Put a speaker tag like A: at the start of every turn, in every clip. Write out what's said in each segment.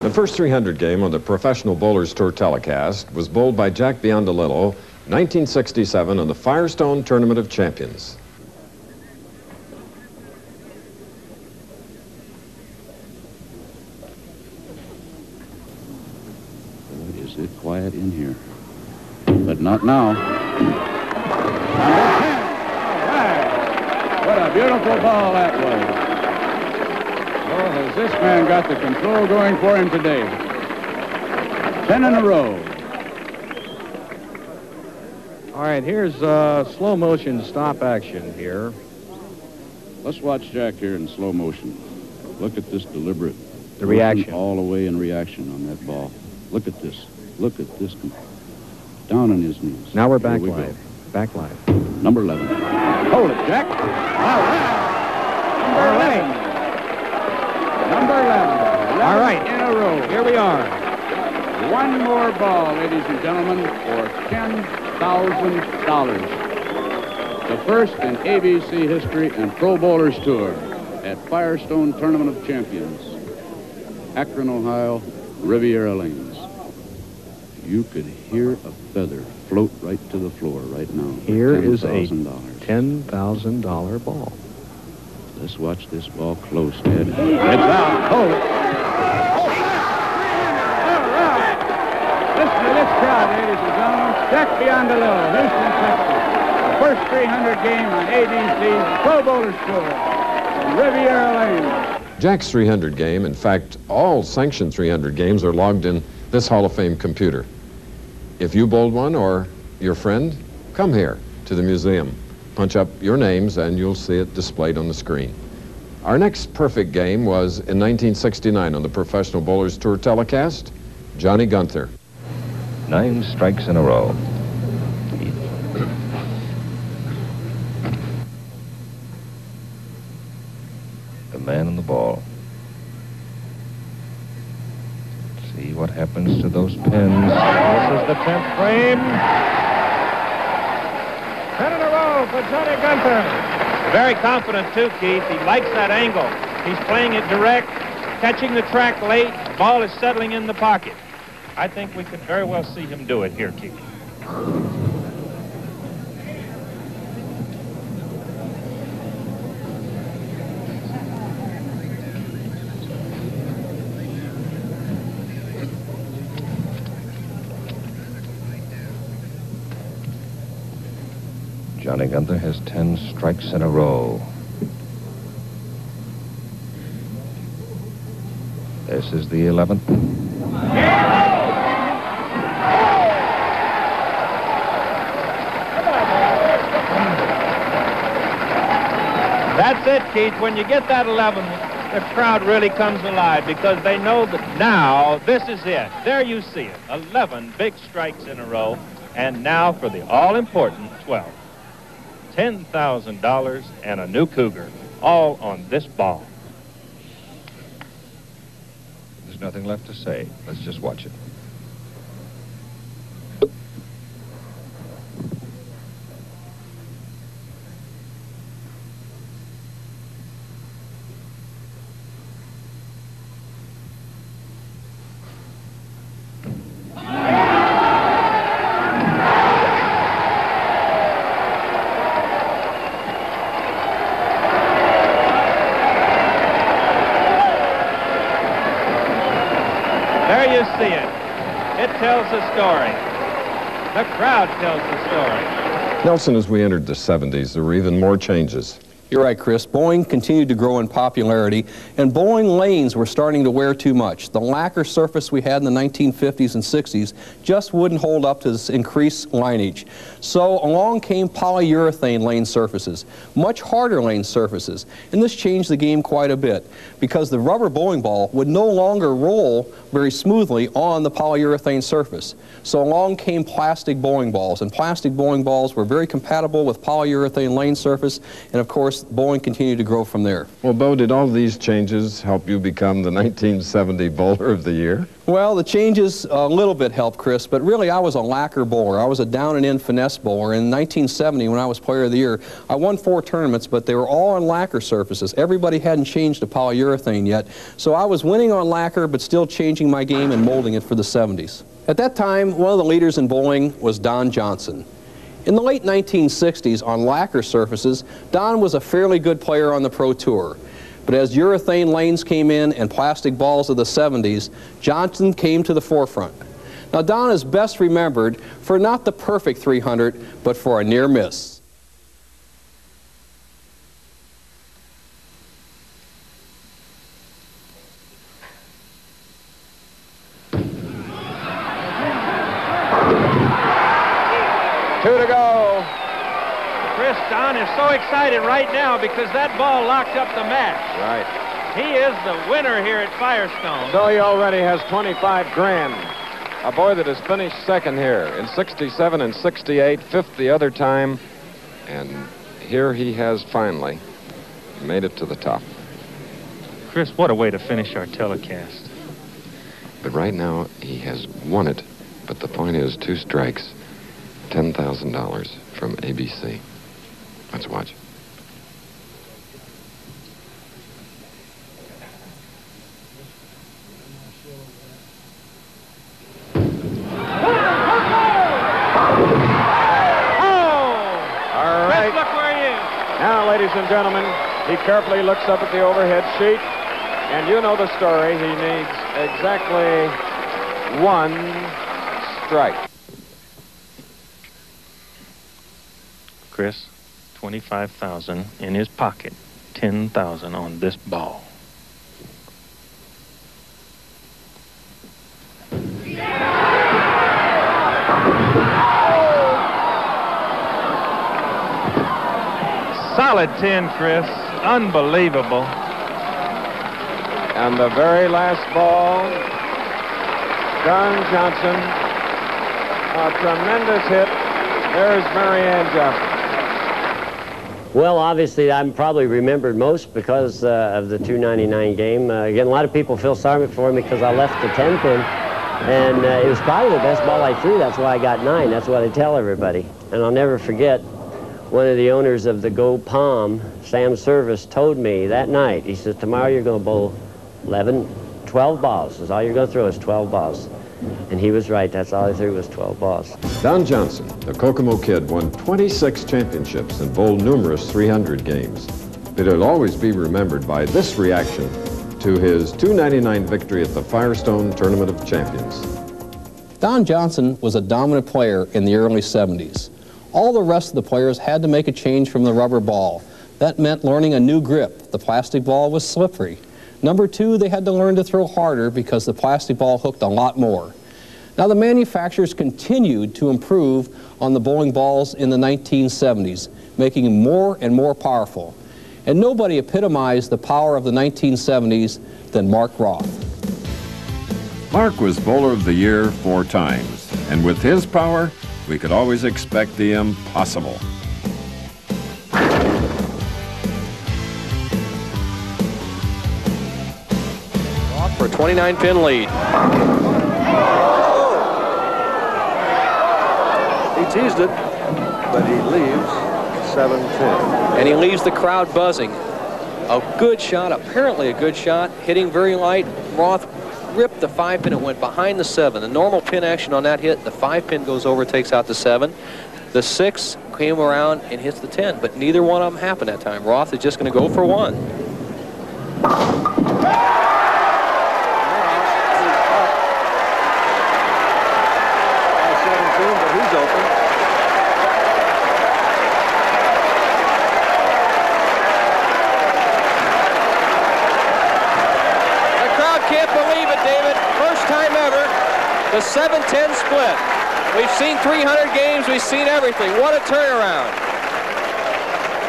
A: The first 300 game on the Professional Bowlers Tour telecast was bowled by Jack Biondolillo, 1967 on the Firestone Tournament of Champions.
B: Is it quiet in here? But not now. Number 10. All right. What a beautiful ball that was. Oh, has this man got the control going for him today? Ten in a row.
C: All right, here's uh, slow motion stop action here.
B: Let's watch Jack here in slow motion. Look at this deliberate.
C: The reaction.
B: All the way in reaction on that ball. Look at this. Look at this. Down on his knees.
C: Now we're back
B: we go.
C: Back live.
B: Number 11. Hold it, Jack. All right. Number
C: All
B: 11.
C: right.
B: Number 11.
C: All right.
B: In a row.
C: Here we are.
B: One more ball, ladies and gentlemen, for $10,000. The first in ABC history and Pro Bowlers Tour at Firestone Tournament of Champions, Akron, Ohio, Riviera Lanes. You could hear a feather float right to the floor right now.
C: Here is a
B: $10,000.
C: $10,000 ball.
B: Let's watch this ball close, Ted. It's out. Hold it. All right. Listen to this crowd, ladies and gentlemen. Jack Biondolillo, Houston, Texas. First 300 game on ABC's Pro Bowlers Tour from Riviera Lane.
A: Jack's 300 game, in fact, all sanctioned 300 games are logged in this Hall of Fame computer. If you bowled one or your friend, come here to the museum. Punch up your names and you'll see it displayed on the screen. Our next perfect game was in 1969 on the Professional Bowlers Tour telecast, Johnny Guenther.
D: Nine strikes in a row. The man and the ball. Let's see what happens to those pins. This is the 10th frame.
E: Ten in a row for Johnny Guenther. Very confident, too, Keith. He likes that angle. He's playing it direct, catching the track late. Ball is settling in the pocket. I think we could very well see him do it here, Keith.
D: Johnny Guenther has 10 strikes in a row. This is the 11th.
E: That's it, Keith. When you get that 11, the crowd really comes alive because they know that now this is it. There you see it. 11 big strikes in a row. And now for the all-important 12. $10,000 and a new Cougar, all on this ball.
D: There's nothing left to say. Let's just watch it.
E: There you see it. It tells a story. The crowd tells the story.
A: Nelson, as we entered the 70s, there were even more changes.
F: You're right, Chris. Bowling continued to grow in popularity, and bowling lanes were starting to wear too much. The lacquer surface we had in the 1950s and 60s just wouldn't hold up to this increased lineage. So along came polyurethane lane surfaces, much harder lane surfaces, and this changed the game quite a bit because the rubber bowling ball would no longer roll very smoothly on the polyurethane surface. So along came plastic bowling balls, and plastic bowling balls were very compatible with polyurethane lane surface, and of course, bowling continued to grow from there.
A: Well, Bo, did all these changes help you become the 1970 Bowler of the Year?
F: Well, the changes a little bit helped, Chris, but really I was a lacquer bowler. I was a down and in finesse bowler. In 1970, when I was Player of the Year, I won four tournaments, but they were all on lacquer surfaces. Everybody hadn't changed to polyurethane yet, so I was winning on lacquer, but still changing changing my game and molding it for the 70s. At that time, one of the leaders in bowling was Don Johnson. In the late 1960s, on lacquer surfaces, Don was a fairly good player on the Pro Tour. But as urethane lanes came in and plastic balls of the 70s, Johnson came to the forefront. Now, Don is best remembered for not the perfect 300, but for a near miss.
A: Two to go.
E: Chris Don is so excited right now because that ball locked up the match.
A: Right.
E: He is the winner here at Firestone.
A: So he already has 25 grand. A boy that has finished second here in 67 and 68, fifth the other time. And here he has finally made it to the top.
E: Chris, what a way to finish our telecast.
A: But right now, he has won it. But the point is, two strikes, $10,000 from ABC. Let's watch.
E: Oh!
A: All
E: Chris,
A: right.
E: look where he is.
A: Now, ladies and gentlemen, he carefully looks up at the overhead sheet. And you know the story. He needs exactly one strike.
E: Chris, 25,000 in his pocket, 10,000 on this ball. Solid 10, Chris. Unbelievable.
A: And the very last ball, Don Johnson, a tremendous hit. There's Marianne Johnson.
G: Well, obviously, I'm probably remembered most because uh, of the 299 game. Uh, again, a lot of people feel sorry for me because I left the 10 pin, and uh, it was probably the best ball I threw. That's why I got nine. That's what I tell everybody. And I'll never forget one of the owners of the Go Palm, Sam Service, told me that night. He says, "Tomorrow you're going to bowl 11, 12 balls. That's all you're going to throw is 12 balls." And he was right. That's all I threw was 12 balls.
A: Don Johnson, the Kokomo Kid, won 26 championships and bowled numerous 300 games. But he'll always be remembered by this reaction to his 299 victory at the Firestone Tournament of Champions.
F: Don Johnson was a dominant player in the early 70s. All the rest of the players had to make a change from the rubber ball. That meant learning a new grip. The plastic ball was slippery. Number two, they had to learn to throw harder because the plastic ball hooked a lot more. Now, the manufacturers continued to improve on the bowling balls in the 1970s, making them more and more powerful. And nobody epitomized the power of the 1970s than Mark Roth.
A: Mark was Bowler of the Year four times, and with his power, we could always expect the impossible.
F: For a 29-pin lead.
H: He teased it, but he leaves 7-10.
F: and he leaves the crowd buzzing. A good shot, apparently a good shot, hitting very light. Roth ripped the five pin, it went behind the seven. The normal pin action on that hit, the five pin goes over, takes out the seven. The six came around and hits the 10, but neither one of them happened that time. Roth is just going to go for one.
H: By 17, but open.
F: The crowd can't believe it, David. First time ever, the 7-10 split. We've seen 300 games, we've seen everything. What a turnaround.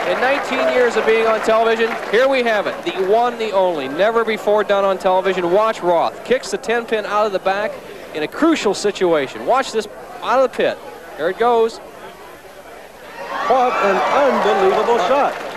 F: In 19 years of being on television, here we have it. The one, the only, never before done on television. Watch Roth. Kicks the 10 pin out of the back in a crucial situation. Watch this out of the pit. There it goes.
H: What an unbelievable shot.